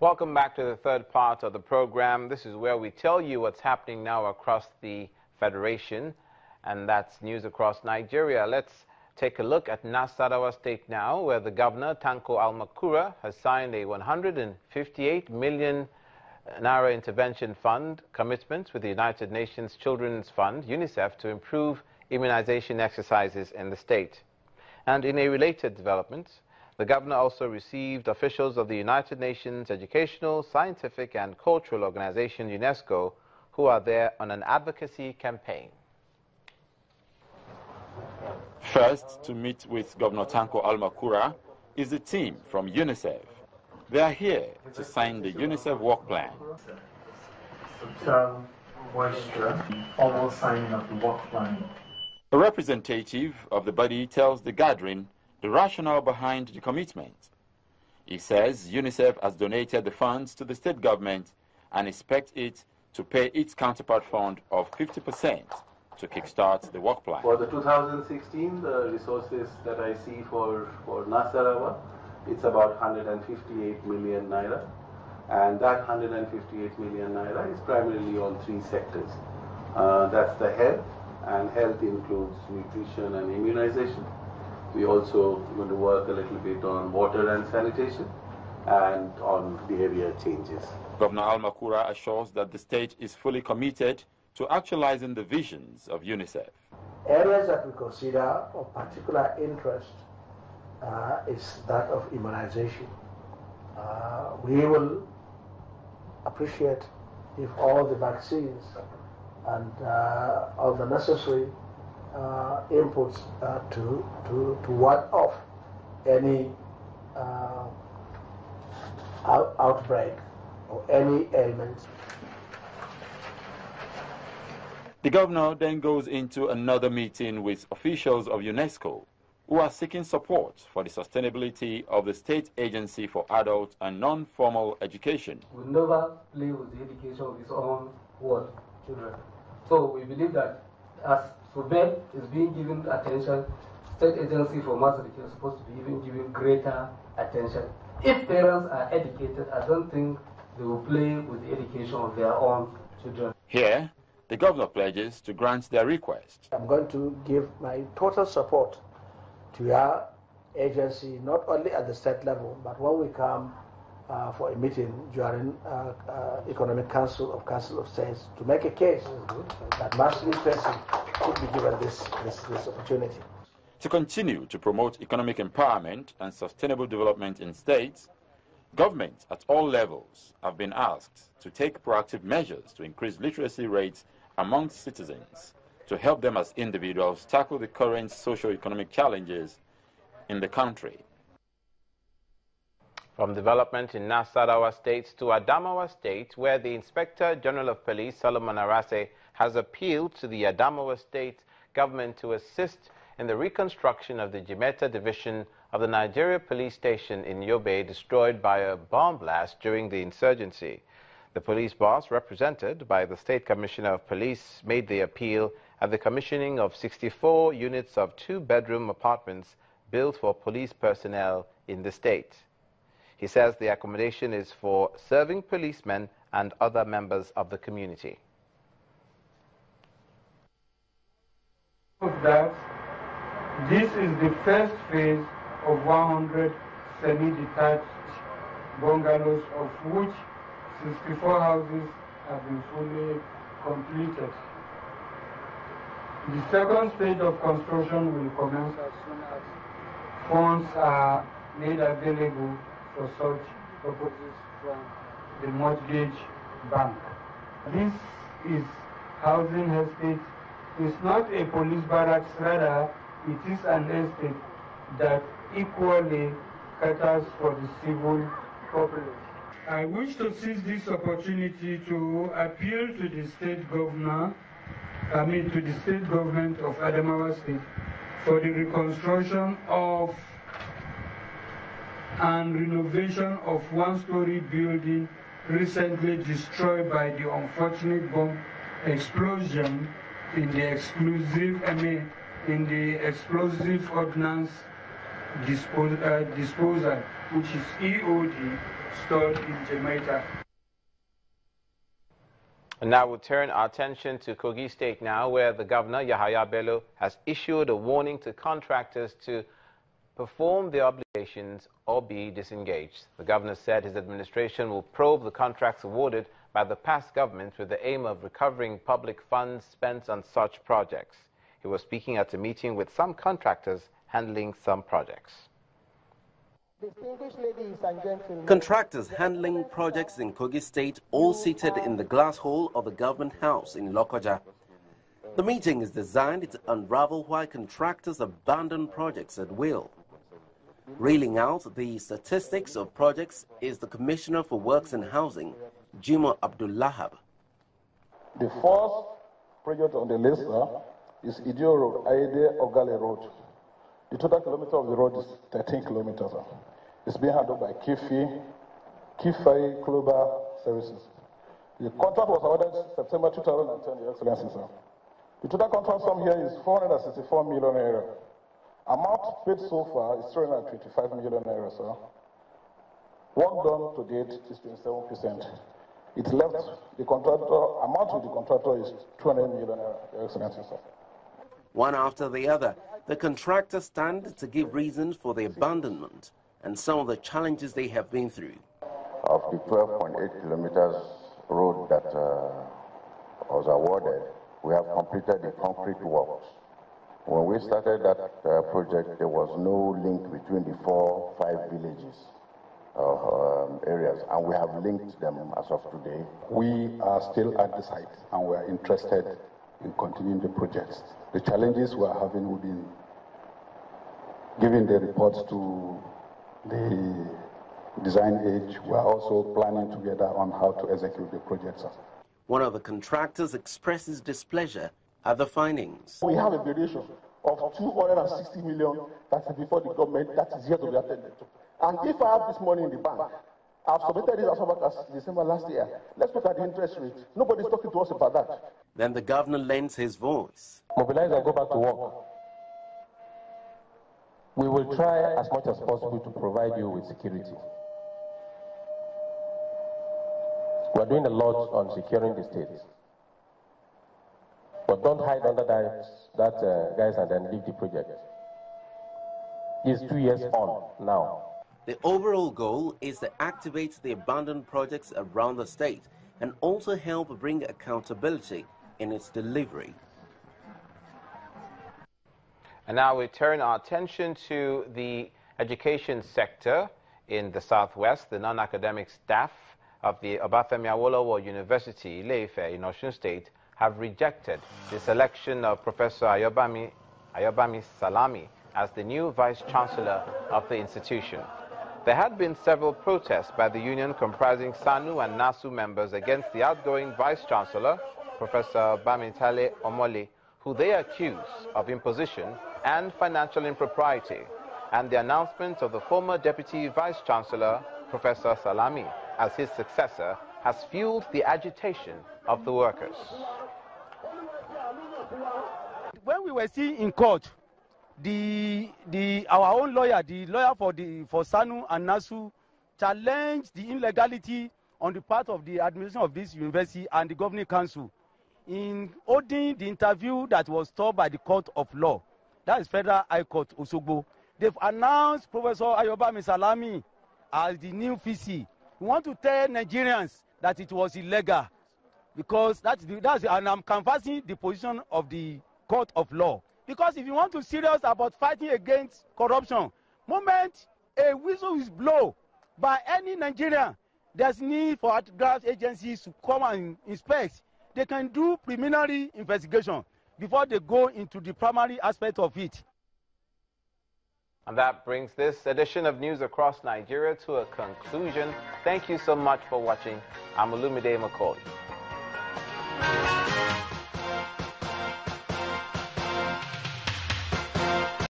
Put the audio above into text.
Welcome back to the third part of the program. This is where we tell you what's happening now across the Federation, and that's news across Nigeria. Let's take a look at Nasarawa State now, where the governor, Tanko Almakura, has signed a 158 million Naira intervention fund commitment with the United Nations Children's Fund, UNICEF, to improve immunization exercises in the state. And in a related development, the governor also received officials of the United Nations Educational, Scientific and Cultural Organization, UNESCO, who are there on an advocacy campaign. First to meet with Governor Tanko Almakura is the team from UNICEF. They are here to sign the UNICEF work plan. formal signing of the work plan. A representative of the body tells the gathering the rationale behind the commitment. He says UNICEF has donated the funds to the state government and expects it to pay its counterpart fund of 50% to kickstart the work plan. For the 2016, the resources that I see for, for Nasarawa, it's about 158 million naira. And that 158 million naira is primarily on three sectors. Uh, that's the health, and health includes nutrition and immunization. We also going to work a little bit on water and sanitation and on behavior changes. Governor Almakura assures that the state is fully committed to actualizing the visions of UNICEF. Areas that we consider of particular interest uh, is that of immunization. Uh, we will appreciate if all the vaccines and uh, all the necessary uh, inputs uh, to, to, to ward off any uh, out outbreak or any ailment. The governor then goes into another meeting with officials of UNESCO who are seeking support for the sustainability of the State Agency for Adult and Non-Formal Education. We never play with the education of its own world, children. So we believe that as SUBEB is being given attention. State Agency for Mass Education is supposed to be even given greater attention. If parents are educated, I don't think they will play with the education of their own children. Here, the governor pledges to grant their request. I'm going to give my total support to your agency, not only at the state level, but when we come uh, for a meeting during uh, uh, Economic Council of Council of States to make a case mm-hmm. that mass literacy should be given this, this, this opportunity. To continue to promote economic empowerment and sustainable development in states, governments at all levels have been asked to take proactive measures to increase literacy rates among citizens to help them as individuals tackle the current socio-economic challenges in the country. From development in Nasarawa State to Adamawa State, where the Inspector General of Police, Solomon Arase, has appealed to the Adamawa State government to assist in the reconstruction of the Jimeta division of the Nigeria police station in Yobe destroyed by a bomb blast during the insurgency. The police boss, represented by the State Commissioner of Police, made the appeal at the commissioning of 64 units of two-bedroom apartments built for police personnel in the state. He says the accommodation is for serving policemen and other members of the community. that this is the first phase of 100 semi-detached bungalows of which 64 houses have been fully completed. The second stage of construction will commence as soon as funds are made available for such purposes from the mortgage bank. This is housing estate It's not a police barracks, rather it is an estate that equally caters for the civil populace. I wish to seize this opportunity to appeal to the state governor, I mean to the state government of Adamawa State for the reconstruction of and renovation of one-story building recently destroyed by the unfortunate bomb explosion in the exclusive, I mean, in the explosive ordnance dispos uh, disposal, which is EOD, stored in Jimeta. And now we'll turn our attention to Kogi State now, where the governor, Yahaya Bello, has issued a warning to contractors to perform their obligations or be disengaged. The governor said his administration will probe the contracts awarded by the past government with the aim of recovering public funds spent on such projects. He was speaking at a meeting with some contractors handling some projects. Contractors handling projects in Kogi State all seated in the glass hall of the government house in Lokoja. The meeting is designed to unravel why contractors abandon projects at will. Reeling out the statistics of projects is the Commissioner for Works and Housing, Jimo Abdullahab. The first project on the list is Idio Road, Aide Ogale Road. The total kilometer of the road is 13 kilometers. It's being handled by Kifi, Kifai Global Services. The contract was awarded September 2010, Your Excellency, sir. The total contract sum here is 464 million naira. Amount paid so far is 325 million naira, sir. Work done to date is 27%. It left the contractor, amount with the contractor is 200 million naira, Your Excellency, sir. One after the other, the contractors stand to give reasons for the abandonment and some of the challenges they have been through. Of the 12.8 kilometers road that uh, was awarded, we have completed the concrete works. When we started that uh, project, there was no link between the four, five villages of um, areas, and we have linked them as of today. We are still at the site, and we are interested in continuing the project. The challenges we are having, we've giving the reports to the design age. We are also planning together on how to execute the project. One of the contractors expresses displeasure at the findings. We have a variation of 260 million that is before the government that is yet to be attended to. And if I have this money in the bank, I've submitted it as far as December last year. Let's look at the interest rate. Nobody's talking to us about that. Then the governor lends his voice. Mobilize and go back to work. We will try as much as possible to provide you with security. We are doing a lot on securing the state. But don't hide under that, that uh, guys and then leave the project. It's two years on now. The overall goal is to activate the abandoned projects around the state and also help bring accountability in its delivery. And now we turn our attention to the education sector in the southwest. The non-academic staff of the Obafemi Awolowo University, Ile-Ife in Osun State, have rejected the selection of Professor Ayobami, Ayobami Salami as the new vice chancellor of the institution. There had been several protests by the union comprising SSANU and NASU members against the outgoing vice chancellor, Professor Bamitale Omole, who they accuse of imposition and financial impropriety, and the announcement of the former deputy vice chancellor, Professor Salami, as his successor has fueled the agitation of the workers. Were still in court, the the our own lawyer, the lawyer for the for Sanu and Nasu, challenged the illegality on the part of the administration of this university and the governing council in holding the interview that was stopped by the court of law. That is Federal High Court Osogbo. They've announced Professor Ayobami Salami as the new VC. We want to tell Nigerians that it was illegal because that's the, that's the, and I'm canvassing the position of the court of law. Because if you want to serious about fighting against corruption, moment a whistle is blown by any Nigerian, there's need for anti-graft agencies to come and inspect. They can do preliminary investigation before they go into the primary aspect of it. And that brings this edition of News Across Nigeria to a conclusion. Thank you so much for watching. I'm Olumide McCauley.